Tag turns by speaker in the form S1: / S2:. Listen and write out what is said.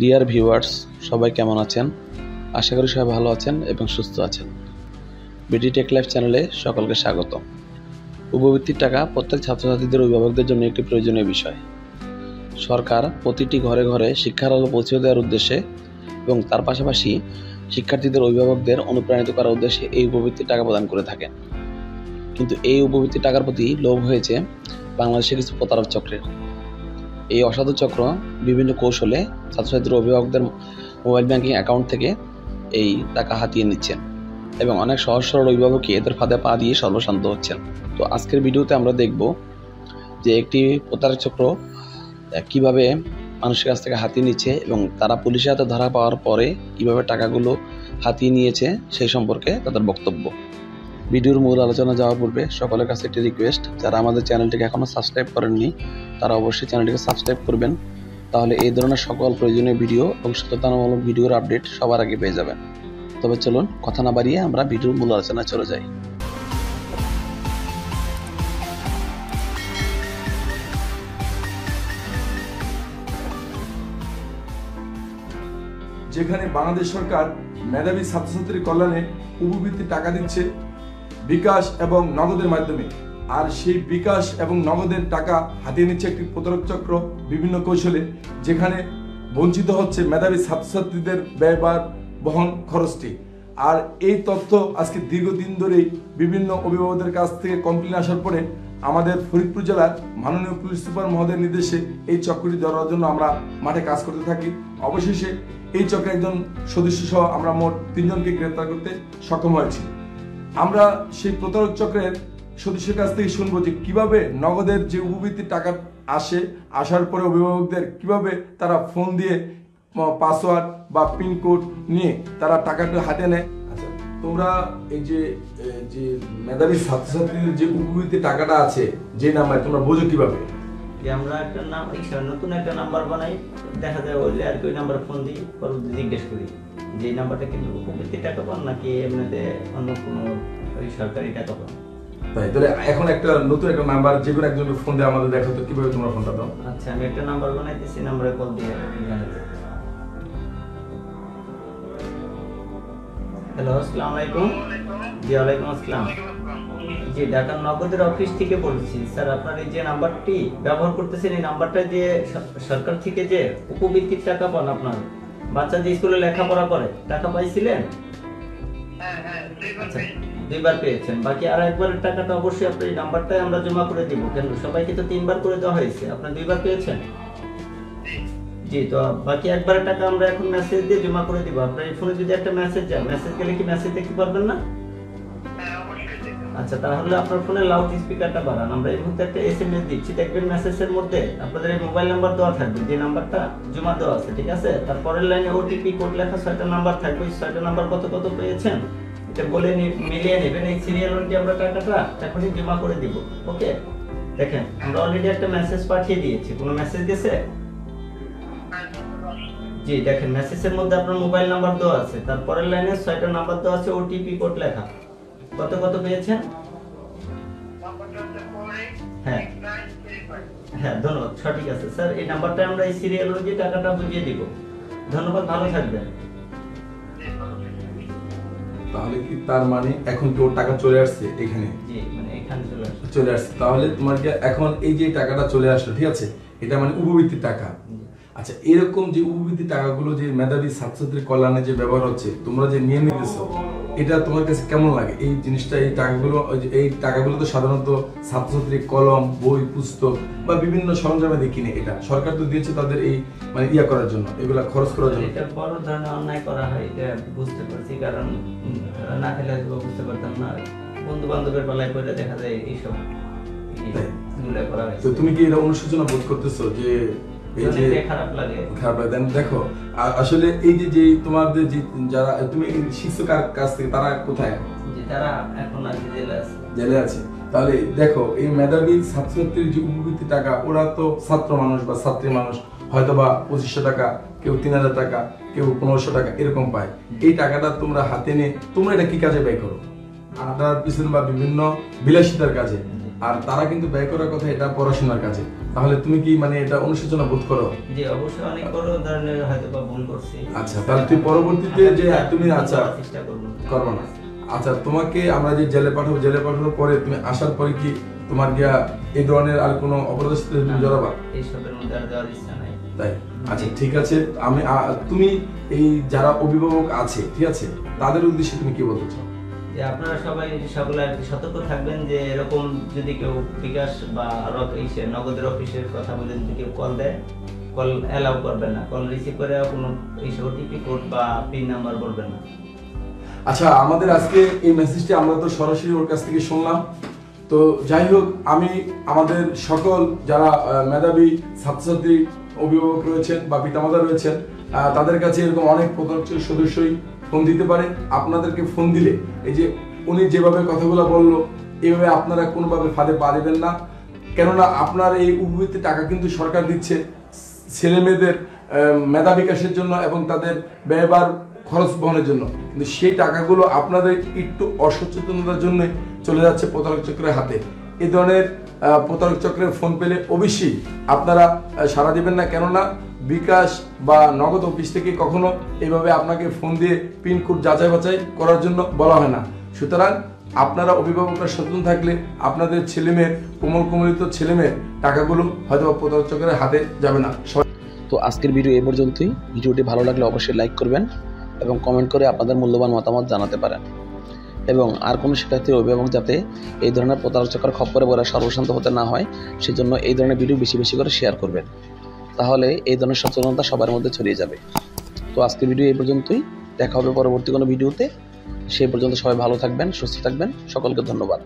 S1: Dear viewers সবাই কেমন আছেন? আশা করি সবাই ভালো আছেন এবং সুস্থ আছেন। বিডি টেক লাইফ চ্যানেলে সকলকে স্বাগত উপবৃত্তির টাকা প্রত্যেক ছাত্রছাত্রীদের অভিভাবকদের জন্য একটি প্রয়োজনীয় বিষয়। সরকার প্রতিটি ঘরে ঘরে শিক্ষার আলো পৌঁছে দেওয়ার উদ্দেশ্যে এবং তার পাশাপাশি শিক্ষার্থীদের অভিভাবকদের অনুপ্রাণিত করার উদ্দেশ্যে এই উপবৃত্তির টাকা প্রদান করে থাকেন। কিন্তু এই উপবৃত্তির টাকার প্রতি লোভ হয়েছে বাংলাদেশের কিছু প্রতারক চক্রের। এই অসাধু চক্র বিভিন্ন কৌশলে ছাত্রছাত্রীর অভিভাবকদের মোবাইল ব্যাংকিং অ্যাকাউন্ট থেকে এই টাকা হাতিয়ে নিচ্ছেন এবং অনেক সহজ সরল অভিভাবকই এদের ফাঁদে পা দিয়ে সর্বশান্ত হচ্ছেন। তো আজকের ভিডিওতে আমরা দেখব যে একটি প্রতারক চক্র কীভাবে মানুষের কাছ থেকে হাতিয়ে নিচ্ছে এবং তারা পুলিশের হাতে ধরা পাওয়ার পরে কীভাবে টাকাগুলো হাতিয়ে নিয়েছে সেই সম্পর্কে তাদের বক্তব্য। ভিডিওর মূল আলোচনা যাওয়ার পূর্বে সকলের কাছে একটি রিকোয়েস্ট যারা আমাদের চ্যানেলটিকে এখনও সাবস্ক্রাইব করেননি, তারা অবশ্যই চ্যানেলটিকে সাবস্ক্রাইব করবেন। তাহলে এই ধরনের সকল প্রয়োজনীয় ভিডিও এবং সচেতনামূলক ভিডিওর আপডেট সবার আগে পেয়ে যাবেন। তবে চলুন কথা না বাড়িয়ে আমরা ভিডিওর মূল আলোচনায় চলে যাই।
S2: যেখানে বাংলাদেশ সরকার মেধাবী ছাত্রছাত্রীর কল্যাণে উপবৃত্তি টাকা দিচ্ছে বিকাশ এবং নগদের মাধ্যমে। আর সেই বিকাশ এবং নগদের টাকা হাতিয়ে নিচ্ছে একটি প্রতারক চক্র বিভিন্ন কৌশলে, যেখানে বঞ্চিত হচ্ছে মেধাবী ছাত্রছাত্রীদের ব্যয়বার বহন খরচটি। আর এই তথ্য আজকে দীর্ঘদিন ধরেই বিভিন্ন অভিভাবকদের কাছ থেকে কমপ্লেন আসার পরে আমাদের ফরিদপুর জেলার মাননীয় পুলিশ সুপার মহোদয়ের নির্দেশে এই চক্রটি ধরার জন্য আমরা মাঠে কাজ করতে থাকি। অবশেষে এই চক্রে একজন সদস্য সহ আমরা মোট তিনজনকে গ্রেপ্তার করতে সক্ষম হয়েছি। আমরা সেই প্রতারক চক্রের সদস্যের কাছ থেকে শুনব যে কীভাবে নগদের যে উপবৃত্তির টাকা আসে, আসার পরে অভিভাবকদের কীভাবে তারা ফোন দিয়ে পাসওয়ার্ড বা পিনকোড নিয়ে তারা টাকাটা হাতে নেয়। আচ্ছা তোমরা এই যে যে মেধাবী ছাত্রছাত্রীদের যে উপবৃত্তির টাকাটা আছে, যে নাম্বার তোমরা বোঝো কীভাবে?
S3: যে আমরা একটা নাম ইচ্ছা নতুন একটা নাম্বার বানাই দেখা যায় ওই আর কি ওই নাম্বার ফোন দিই পরবর্তী জিজ্ঞেস করি যে নাম্বারটা কিন্তু উপবৃত্তির টাকা পান নাকি এমনিতে অন্য কোনো ওই সরকারি টাকা পান?
S2: তাই তাহলে এখন একটা নতুন একটা নাম্বার যে কোনো একজনকে ফোন দিয়ে আমাদের দেখো তো কীভাবে তোমরা ফোনটা দাও?
S3: আচ্ছা আমি একটা নাম্বার বানাইতেছি নাম্বারে কল দিয়ে হ্যালো আসসালামু আলাইকুম। জি ওয়ালাইকুম আসসালাম। জি ঢাকা নগদের অফিস থেকে বলছি। স্যার আপনার এই যে নাম্বারটি ব্যবহার করতেছেন এই নাম্বারটা যে সরকার থেকে যে উপবৃত্তির টাকা পান আপনার বাচ্চা যে স্কুলে লেখাপড়া করে টাকা পাইছিলেন? আচ্ছা দুইবার পেয়েছেন। বাকি আর একবারের টাকাটা অবশ্যই আপনার এই নাম্বারটাই আমরা জমা করে দিব। কেন সবাইকে তো তিনবার করে দেওয়া হয়েছে। আপনার দুইবার পেয়েছেন? জি। তো বাকি একবারের টাকা আমরা এখন মেসেজ দিয়ে জমা করে দিব। আপনার এই ফোনে যদি একটা মেসেজ যায় মেসেজ গেলে কি মেসেজ দেখতে পারবেন না? আচ্ছা তাহলে আপনার ফোনে লাউড স্পিকারটা বাড়ান। আমরা এই মুহূর্তে একটা এসএমএস দিচ্ছি। দেখবেন মেসেজের মধ্যে আপনাদের এই মোবাইল নাম্বার দেওয়া থাকবে। যে নাম্বারটা জমা দেওয়া আছে, ঠিক আছে? তারপরের লাইনে ওটিপি কোড লেখা ছয়টা নাম্বার থাকবে। ওই ছয়টা নাম্বার কত কত পেয়েছেন? এটা বলে মিলিয়ে নেবেন। এই সিরিয়াল অনুযায়ী আমরা টাকাটা এখনই জমা করে দিব ওকে দেখেন, আমরা অলরেডি একটা মেসেজ পাঠিয়ে দিয়েছি। কোনো মেসেজ গেছে? জি, দেখেন মেসেজের মধ্যে আপনার মোবাইল নাম্বার দেওয়া আছে। তারপরের লাইনে ছয়টা নাম্বার দেওয়া আছে ওটিপি কোড লেখা। কত কত পেয়েছেন? হ্যাঁ। হ্যাঁ ধন্যবাদ সঠিক আছে। স্যার এই নাম্বারটা আমরা এই সিরিয়াল অনুযায়ী টাকাটা বুঝিয়ে দিব। ধন্যবাদ ভালো থাকবেন।
S2: তাহলে কি তার মানে এখন কি ওর টাকা চলে আসছে এখানে?
S3: মানে চলে
S2: আসছে। তাহলে তোমার কি এখন এই যে টাকাটা চলে আসলো ঠিক আছে? এটা মানে উপবৃত্তির টাকা। আচ্ছা এরকম যে উপবৃত্তির টাকাগুলো যে মেধাবী ছাত্রছাত্রীর কল্যাণে যে ব্যবহার হচ্ছে তোমরা যে নিয়ে নিতেছো এটা তোমার কাছে কেমন লাগে? এই জিনিসটা এই টাকাগুলো এই টাকাগুলো তো সাধারণত ছাত্রছাত্রী কলম বই পুস্তক বা বিভিন্ন সরঞ্জামে কিনে এটা। সরকার তো দিয়েছে তাদের এই মানে ইয়া করার জন্য এগুলা খরচ করার জন্য।
S3: এটা বড় ধরনের অন্যায় করা হয় এটা বুঝতে পারছি কারণ না খেলে বুঝতে পারতাম না। বন্ধু বান্ধবের বেলায় করে দেখা যায় এইসব।
S2: তো তুমি কি এটা অনুশোচনা বোধ করতেছো যে এই যে
S3: খারাপ লাগে।
S2: খারাপ লাগে। দেখো আসলে এই যে যে তোমাদের যে যারা তুমি শিখছো কার কাছ থেকে তারা কোথায়?
S3: তারা এখন আর জেলে আছে।
S2: জেলে আছে। তাহলে দেখো এই মেধাবী ছাত্রছাত্রীর যে উপবৃত্তি টাকা ওরা তো ছাত্র মানুষ বা ছাত্রী মানুষ। হয়তো বা পঁচিশশো টাকা কেউ তিন হাজার টাকা কেউ পনেরোশো টাকা এরকম পায়। এই টাকাটা তোমরা হাতে নিয়ে তোমরা এটা কি কাজে ব্যয় করো? আড্ডার পিছনে বা বিভিন্ন বিলাসিতার কাজে। আর তারা কিন্তু ব্যয় করার কথা এটা পড়াশোনার কাজে। তাহলে তুমি কি মানে এটা অনুশোচনা বোধ করো?
S3: যে অবশ্যই অনেক বড় ধরনের হয়তো বা ভুল করছি।
S2: আচ্ছা তাহলে তুই পরবর্তীতে যে তুমি আচ্ছা
S3: চেষ্টা করব।
S2: করব না। আচ্ছা তোমাকে আমরা যে জেলে পাঠাবো জেলে পাঠানোর পরে তুমি আসার পরে কি তোমার গিয়া এই ধরনের আর কোনো অপরাধের সাথে তুমি জড়াবা?
S3: এইসবের মধ্যে আর যাওয়ার ইচ্ছা নাই।
S2: তাই? আচ্ছা ঠিক আছে। আমি তুমি এই যারা অভিভাবক আছে ঠিক আছে তাদের উদ্দেশ্যে তুমি কি বলতে চাও?
S3: যে আপনারা সবাই সকলে আর সতর্ক থাকবেন যে এরকম যদি কেউ বিকাশ বা নগদের অফিসের কথা বলে যদি কেউ কল দেয় কল অ্যালাউ করবেন না। কল রিসিভ করে কোনো ওটিপি কোড বা পিন নাম্বার বলবেন না।
S2: আচ্ছা আমাদের আজকে এই মেসেজটি আমরা তো সরাসরি ওর কাছ থেকে শুনলাম। তো যাই হোক, আমি আমাদের সকল যারা মেধাবী ছাত্রছাত্রী, অভিভাবক রয়েছেন বা পিতামাতা রয়েছেন তাদের কাছে এরকম অনেক প্রত্যক্ষ সদস্যই ফোন দিতে পারে আপনাদেরকে ফোন দিলে এই যে উনি যেভাবে কথাগুলো বলল, এভাবে আপনারা কোনোভাবে ফাঁদে পা দেবেন না। কেননা আপনার এই উপবৃত্তি টাকা কিন্তু সরকার দিচ্ছে ছেলে মেয়েদের মেধা বিকাশের জন্য এবং তাদের ব্যয়বার খরচ বহনের জন্য। কিন্তু সেই টাকাগুলো আপনাদের একটু অসচেতনতার জন্য চলে যাচ্ছে প্রতারক চক্রের হাতে। এ ধরনের প্রতারক চক্রের ফোন পেলে অবশ্যই আপনারা সাড়া দিবেন না। কেননা বিকাশ বা নগদ অফিস থেকে কখনো এইভাবে আপনাকে ফোন দিয়ে পিনকোড যাচাই বাছাই করার জন্য বলা হয় না। সুতরাং আপনারা অভিভাবকরা সচেতন থাকলে আপনাদের ছেলেমেয়ের কোমল কোমলিত ছেলেমেয়ের টাকাগুলো হয়তো প্রতারক চক্রের হাতে যাবে না।
S1: তো আজকের ভিডিও এ পর্যন্তই। ভিডিওটি ভালো লাগলে অবশ্যই লাইক করবেন এবং কমেন্ট করে আপনাদের মূল্যবান মতামত জানাতে পারেন। এবং আর কোনো শিক্ষার্থীর অভিভাবক যাতে এই ধরনের প্রতারক খপরে খপ্পরে পড়ে, সর্বশান্ত হতে না হয়, সেজন্য এই ধরনের ভিডিও বেশি বেশি করে শেয়ার করবেন। তাহলে এই ধরনের সচেতনতা সবার মধ্যে ছড়িয়ে যাবে। তো আজকের ভিডিও এই পর্যন্তই। দেখা হবে পরবর্তী কোনো ভিডিওতে সেই পর্যন্ত সবাই ভালো থাকবেন, সুস্থ থাকবেন। সকলকে ধন্যবাদ।